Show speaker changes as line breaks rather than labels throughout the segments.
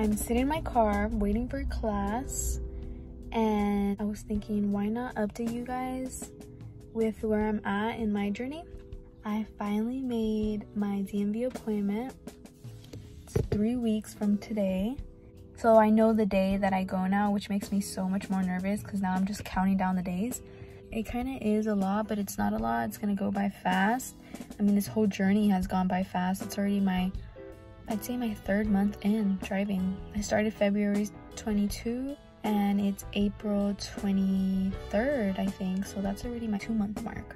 my car waiting for class and I was thinking why not update you guys with where I'm at in my journey. I finally made my DMV appointment. It's three weeks from today. So I know the day that I go now, which makes me so much more nervous because now I'm just counting down the days. It kind of is a lot, but it's not a lot. It's gonna go by fast. I mean, this whole journey has gone by fast. It's already my, I'd say my third month in driving. I started February 22 and it's April 23rd, I think. So that's already my two month mark.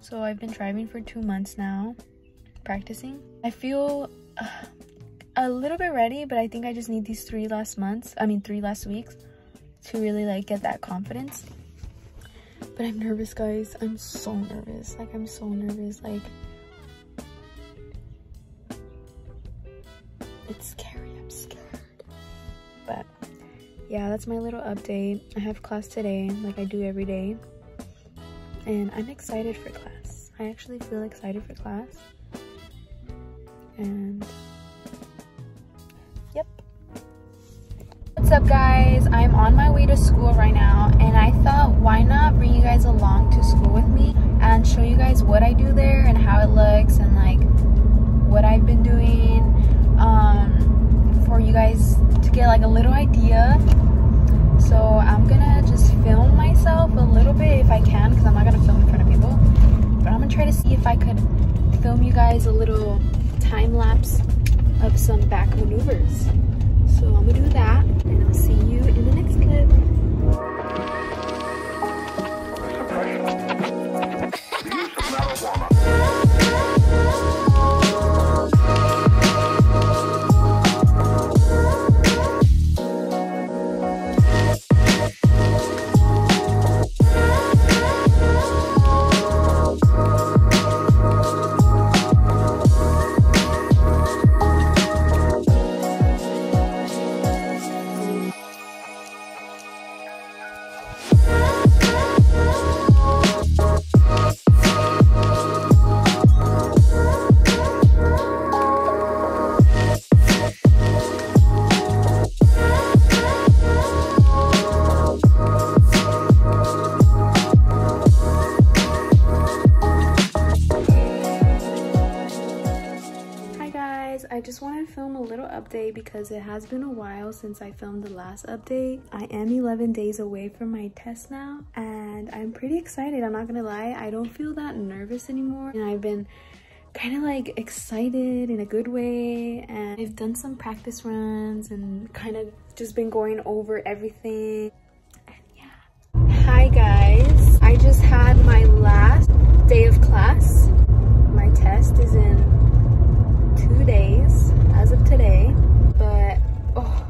So I've been driving for two months now, practicing. I feel uh, a little bit ready, but I think I just need these three last months, I mean three last weeks to really like get that confidence. But I'm nervous, guys. I'm so nervous. Like, I'm so nervous. Like, it's scary. I'm scared. But yeah, that's my little update. I have class today, like I do every day. And I'm excited for class. I actually feel excited for class. And yep. What's up guys? I'm on my way to school right now and I thought why not bring you guys along to school with me and show you guys what I do there and how it looks and like what I've been doing guys to get like a little idea. So I'm gonna just film myself a little bit if I can because I'm not gonna film in front of people. But I'm gonna try to see if I could film you guys a little time lapse of some back maneuvers. So I'm gonna do that and I'll see you in the next clip I just want to film a little update because it has been a while since I filmed the last update. I am 11 days away from my test now and I'm pretty excited. I'm not gonna lie, I don't feel that nervous anymore and I've been kind of like excited in a good way and I've done some practice runs and kind of just been going over everything and yeah. Hi guys, I just had my last day of class. My test is in two days as of today, but oh,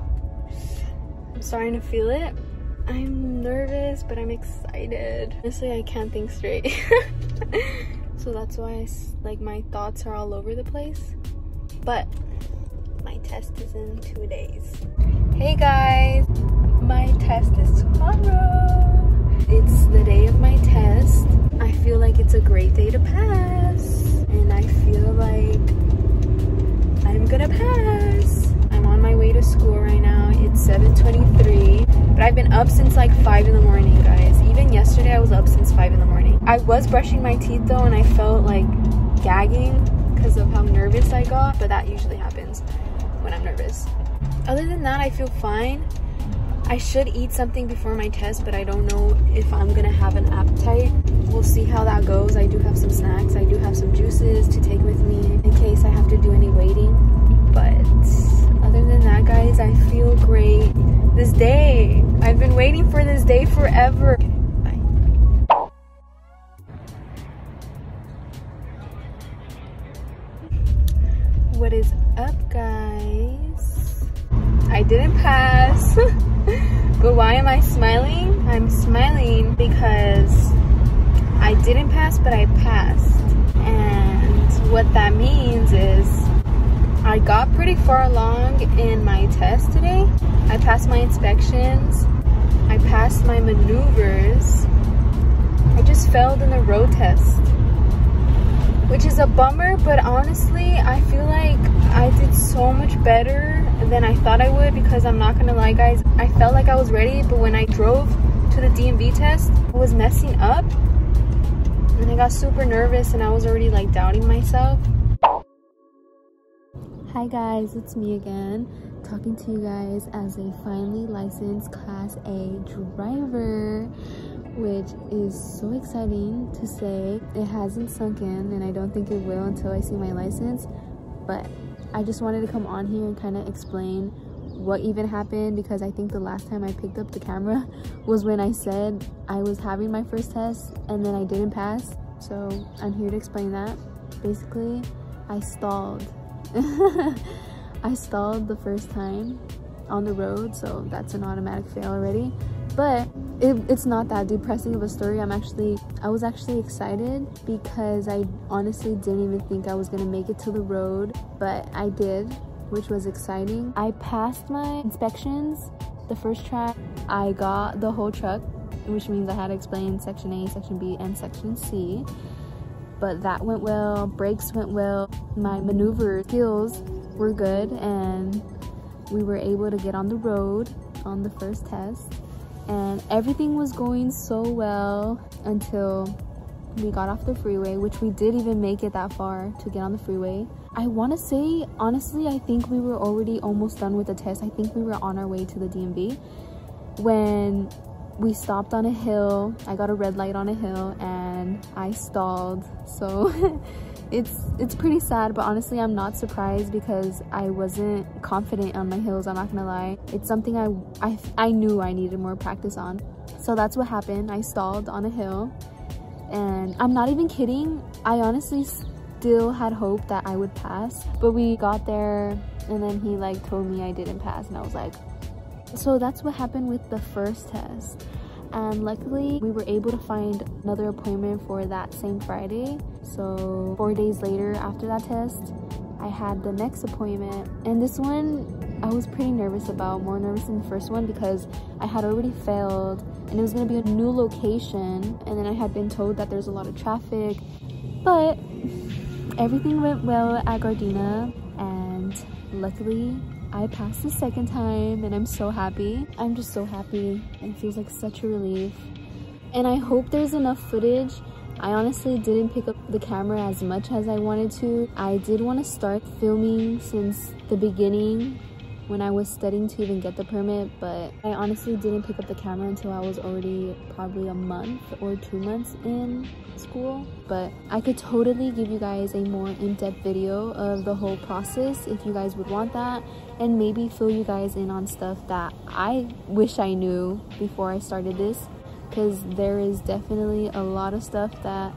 I'm starting to feel it. I'm nervous, but I'm excited. Honestly, I can't think straight. so that's why I, like my thoughts are all over the place. But my test is in two days. Hey guys, my test is tomorrow. It's the day of my test. I feel like it's a great day to pass. And I feel like gonna pass. I'm on my way to school right now. It's 7.23, but I've been up since like 5 in the morning, guys. Even yesterday, I was up since 5 in the morning. I was brushing my teeth though, and I felt like gagging because of how nervous I got, but that usually happens when I'm nervous. Other than that, I feel fine. I should eat something before my test, but I don't know if I'm gonna have an appetite. We'll see how that goes. I do have some snacks. I do have some juices to take with me in case I have to do any waiting. Than that, guys, I feel great. This day, I've been waiting for this day forever. What is up, guys? I didn't pass. but why am I smiling? I'm smiling because I didn't pass, but I passed. And what that means is I got pretty far along in my test today. I passed my inspections. I passed my maneuvers. I just failed in the road test, which is a bummer, but honestly, I feel like I did so much better than I thought I would because I'm not gonna lie guys, I felt like I was ready, but when I drove to the DMV test, I was messing up and I got super nervous and I was already like doubting myself. Hi guys, it's me again, talking to you guys as a finally licensed Class A driver which is so exciting to say. It hasn't sunk in and I don't think it will until I see my license. But I just wanted to come on here and kind of explain what even happened because I think the last time I picked up the camera was when I said I was having my first test and then I didn't pass. So I'm here to explain that. Basically, I stalled. I stalled the first time on the road, so that's an automatic fail already. But it, it's not that depressing of a story. I'm actually i was actually excited because i honestly didn't even think i was gonna make it to the road but i did which was exciting. I passed my inspections the first try. i got the whole truck which means i had to explain section a section b and section c but that went well brakes went well my maneuver skills were good and we were able to get on the road on the first test. And everything was going so well until we got off the freeway which we did even make it that far to get on the freeway. I want to say honestly i think we were already almost done with the test. I think we were on our way to the dmv when we stopped on a hill i got a red light on a hill and i stalled. So it's it's pretty sad but honestly i'm not surprised because i wasn't confident on my hills i'm not gonna lie. It's something i i, I knew i needed more practice on. So that's what happened. I stalled on a hill. And i'm not even kidding. I honestly still had hope that i would pass but we got there and then he like told me i didn't pass and i was like so that's what happened with the first test and luckily we were able to find another appointment for that same Friday. So four days later after that test, I had the next appointment. And this one I was pretty nervous about, more nervous than the first one because I had already failed and it was gonna be a new location. And then I had been told that there's a lot of traffic, but everything went well at Gardena and luckily I passed the second time and I'm so happy. I'm just so happy. And it feels like such a relief. And I hope there's enough footage. I honestly didn't pick up the camera as much as I wanted to. I did want to start filming since the beginning when I was studying to even get the permit, but I honestly didn't pick up the camera until I was already probably a month or two months in school. But I could totally give you guys a more in-depth video of the whole process if you guys would want that and maybe fill you guys in on stuff that I wish I knew before I started this because there is definitely a lot of stuff that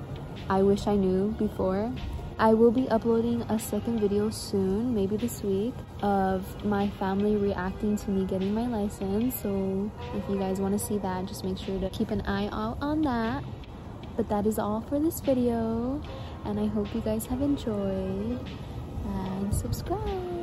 I wish I knew before I will be uploading a second video soon, maybe this week, of my family reacting to me getting my license. So if you guys want to see that, just make sure to keep an eye out on that. But that is all for this video. And I hope you guys have enjoyed. And subscribe.